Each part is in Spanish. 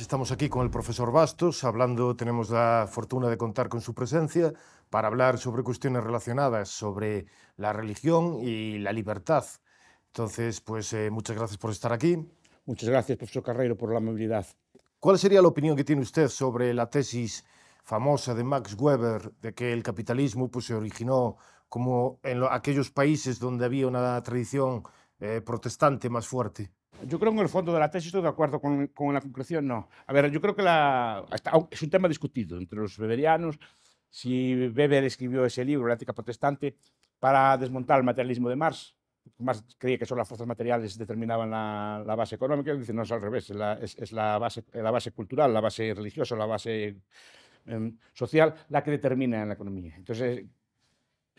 Estamos aquí con el profesor Bastos, hablando, tenemos la fortuna de contar con su presencia para hablar sobre cuestiones relacionadas sobre la religión y la libertad. Entonces, pues eh, muchas gracias por estar aquí. Muchas gracias, profesor Carreiro, por la amabilidad. ¿Cuál sería la opinión que tiene usted sobre la tesis famosa de Max Weber de que el capitalismo pues, se originó como en lo, aquellos países donde había una tradición eh, protestante más fuerte? Yo creo que en el fondo de la tesis estoy de acuerdo con, con la concreción, no. A ver, yo creo que la, es un tema discutido entre los weberianos, si Weber escribió ese libro, La ética protestante, para desmontar el materialismo de Marx. Marx creía que solo las fuerzas materiales determinaban la, la base económica, dice, no, es al revés, es la, es, es la, base, la base cultural, la base religiosa, la base eh, social, la que determina la economía. Entonces, es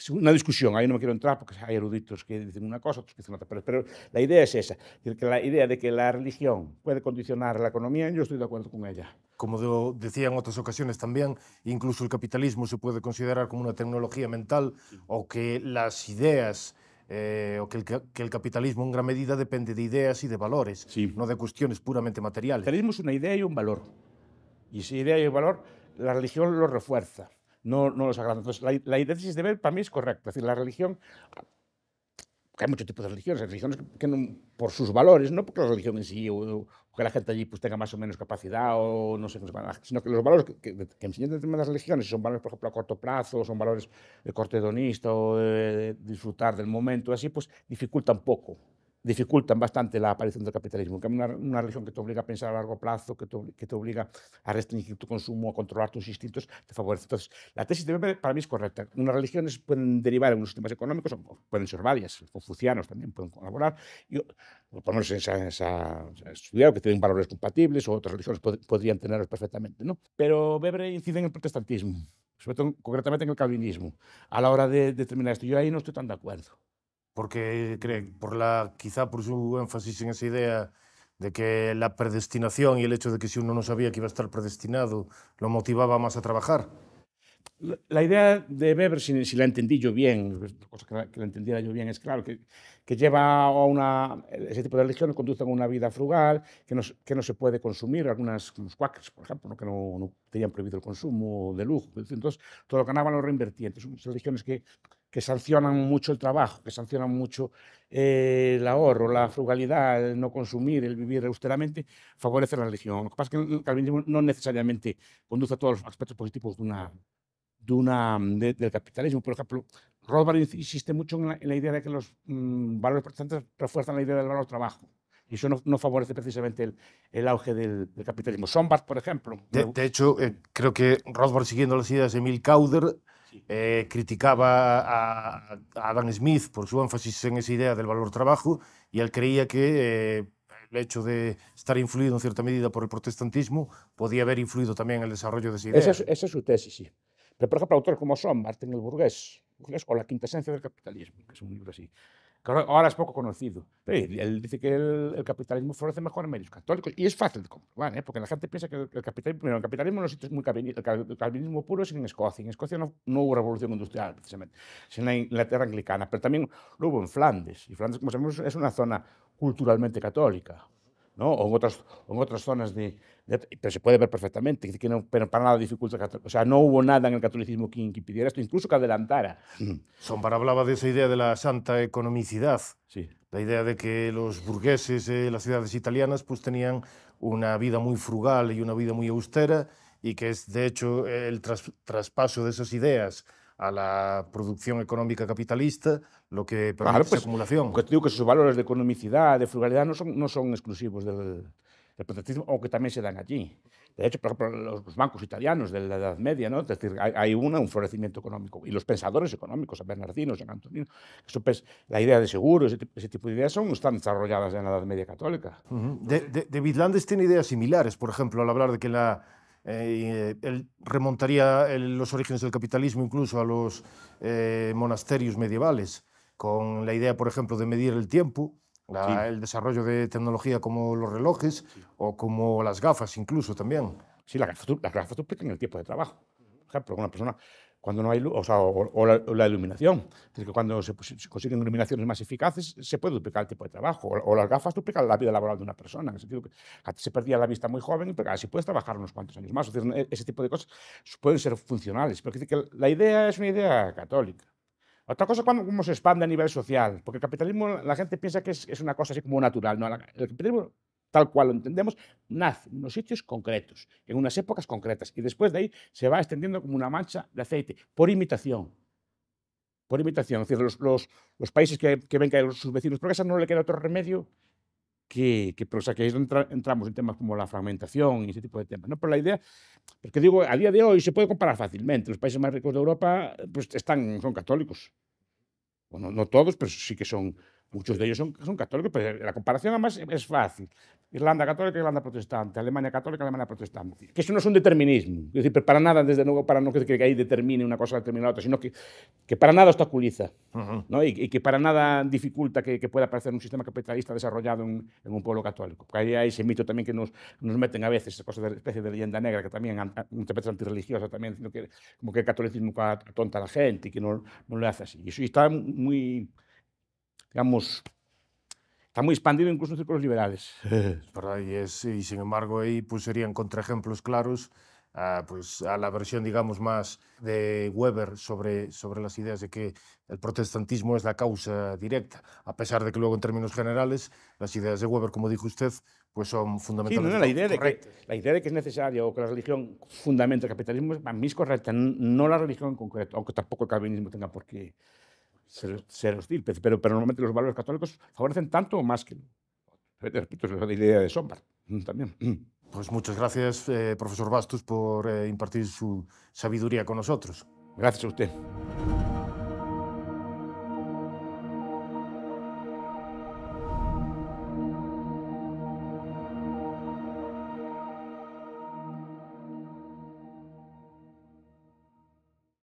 una discusión, ahí no me quiero entrar porque hay eruditos que dicen una cosa, otros que dicen otra, pero, pero la idea es esa, que la idea de que la religión puede condicionar la economía, yo estoy de acuerdo con ella. Como de, decía en otras ocasiones también, incluso el capitalismo se puede considerar como una tecnología mental sí. o que las ideas eh, o que el, que el, capitalismo en gran medida depende de ideas y de valores, sí. no de cuestiones puramente materiales. El capitalismo es una idea y un valor, y esa idea y valor la religión lo refuerza no, no los agrada. Entonces, la, la hipótesis de ver para mí es correcta. Es decir, la religión, hay muchos tipos de religiones, religiones que, por sus valores, no porque la religión en sí, o, que la gente allí pues, tenga más o menos capacidad, o no sé, sino que los valores que, que, que enseñan determinadas religiones son valores, por ejemplo, a corto plazo, son valores de corte hedonista o de, de disfrutar del momento, así, pues dificulta un poco dificultan bastante la aparición del capitalismo. Que una, una religión que te obliga a pensar a largo plazo, que te, que te, obliga a restringir tu consumo, a controlar tus instintos, te favorece. Entonces, la tesis de Weber para mí es correcta. Unas religiones pueden derivar en unos sistemas económicos, pueden ser varias, confucianos también pueden colaborar, y, por lo menos esa, esa, estudiar que tienen valores compatibles, o otras religiones pod podrían tenerlos perfectamente. ¿no? Pero Weber incide en el protestantismo, sobre todo concretamente en el calvinismo, a la hora de determinar esto. Yo ahí no estoy tan de acuerdo porque cree, por la, quizá por su énfasis en esa idea de que la predestinación y el hecho de que si uno no sabía que iba a estar predestinado lo motivaba más a trabajar. La idea de Weber, si, si la entendí yo bien, cosa que la, que la, entendiera yo bien, es claro que, que lleva a una, ese tipo de religiones conducen a una vida frugal, que no, que no se puede consumir, algunas, los quakers, por ejemplo, ¿no? que no, no, tenían prohibido el consumo de lujo. Entonces, todo lo que ganaban lo reinvertían. Entonces, son religiones que, que sancionan mucho el trabajo, que sancionan mucho eh, el ahorro, la frugalidad, el no consumir, el vivir austeramente, favorece la religión. Lo que pasa es que el calvinismo no necesariamente conduce a todos los aspectos positivos de una, de una, de, del capitalismo. Por ejemplo, Rothbard insiste mucho en la, en la idea de que los mmm, valores protestantes refuerzan la idea del valor trabajo. Y eso no, no favorece precisamente el, el auge del, del, capitalismo. Sombart, por ejemplo. De, de hecho, eh, creo que Rothbard, siguiendo las ideas de Emil Cauder. Eh, criticaba a, a, Adam Smith por su énfasis en esa idea del valor trabajo y él creía que eh, el hecho de estar influido en cierta medida por el protestantismo podía haber influido también en el desarrollo de esa idea. Esa es, esa es su tesis, sí. Pero, por ejemplo, autores como Sombart en El burgués, o La quinta esencia del capitalismo, que es un libro así, ahora es poco conocido. Él dice que el, el, capitalismo florece mejor en medios católicos y es fácil de comprobar, ¿eh? porque la gente piensa que el, el capitalismo, primero, el capitalismo los sitios muy calvinismo, el calvinismo puro es en Escocia. En Escocia no, no, hubo revolución industrial, precisamente, es en la Inglaterra anglicana, pero también lo hubo en Flandes. Y Flandes, como sabemos, es una zona culturalmente católica. ¿No? o, en otras, en otras zonas de, de, Pero se puede ver perfectamente, que no, pero para nada dificulta. O sea, no hubo nada en el catolicismo que, que impidiera esto, incluso que adelantara. Sombara hablaba de esa idea de la santa economicidad. Sí. La idea de que los burgueses de las ciudades italianas pues, tenían una vida muy frugal y una vida muy austera y que es, de hecho, el tras, traspaso de esas ideas a la producción económica capitalista, lo que permite claro, pues, acumulación. Porque te digo que esos valores de economicidad, de frugalidad, no son, no son exclusivos del, del protestantismo, aunque también se dan allí. De hecho, por ejemplo, los bancos italianos de la Edad Media, ¿no? es decir, hay, una, un florecimiento económico. Y los pensadores económicos, San Bernardino, San Antonino, eso, pues, la idea de seguros, ese, ese, tipo de ideas son, están desarrolladas en la Edad Media católica. Uh -huh. de, de, David Landes tiene ideas similares, por ejemplo, al hablar de que la, eh, él remontaría el, los orígenes del capitalismo incluso a los eh, monasterios medievales, con la idea, por ejemplo, de medir el tiempo, la, sí. el desarrollo de tecnología como los relojes sí. o como las gafas incluso también. Sí, las gafas, las gafas duplican el tiempo de trabajo. ejemplo, una persona cuando no hay luz, o, sea, o, la, iluminación. Es que cuando se, se, consiguen iluminaciones más eficaces, se puede duplicar el tipo de trabajo. O, las gafas duplican la vida laboral de una persona. En el sentido que antes se perdía la vista muy joven, pero si puedes trabajar unos cuantos años más. decir, e, ese tipo de cosas pueden ser funcionales. Pero que la idea es una idea católica. Otra cosa es cómo se expande a nivel social, porque el capitalismo, la gente piensa que es, es una cosa así como natural. No, el capitalismo tal cual lo entendemos, nace en unos sitios concretos, en unas épocas concretas, y después de ahí se va extendiendo como una mancha de aceite, por imitación. Por imitación. Es decir, los, los, los países que, que, ven que sus vecinos progresan no le queda otro remedio que, que, pero, o sea, que ahí entra, entramos en temas como la fragmentación y ese tipo de temas. ¿no? Pero la idea, porque digo, a día de hoy se puede comparar fácilmente. Los países más ricos de Europa pues, están, son católicos. Bueno, no todos, pero sí que son, muchos de ellos son, son católicos, pero la comparación además es fácil. Irlanda católica, Irlanda protestante, Alemania católica, Alemania protestante. Que eso no es un determinismo. Es decir, para nada, desde luego, para no que, que ahí determine una cosa determina la otra, sino que, que para nada obstaculiza uh -huh. ¿no? y, y, que para nada dificulta que, que pueda aparecer un sistema capitalista desarrollado en, en, un pueblo católico. Porque ahí hay ese mito también que nos, nos meten a veces, esa cosa de especie de leyenda negra, que también muchas veces antirreligiosa, también, sino que, como que el catolicismo atonta a la gente y que no, no le hace así. Y eso está muy, digamos, está muy expandido incluso en círculos liberales. Y, es, y sin embargo ahí pues, serían contraejemplos claros a, pues, a la versión, digamos, más de Weber sobre, sobre las ideas de que el protestantismo es la causa directa, a pesar de que luego en términos generales las ideas de Weber, como dijo usted, pues son fundamentales. Sí, no, la, idea de que, la idea de que es necesaria o que la religión fundamenta el capitalismo es, para mí es correcta, no la religión en concreto, aunque tampoco el calvinismo tenga por qué ser, ser hostil, pero, pero normalmente los valores católicos favorecen tanto o más que, repito, es la idea de Sombart también. Pues muchas gracias, eh, profesor Bastos, por eh, impartir su sabiduría con nosotros. Gracias a usted.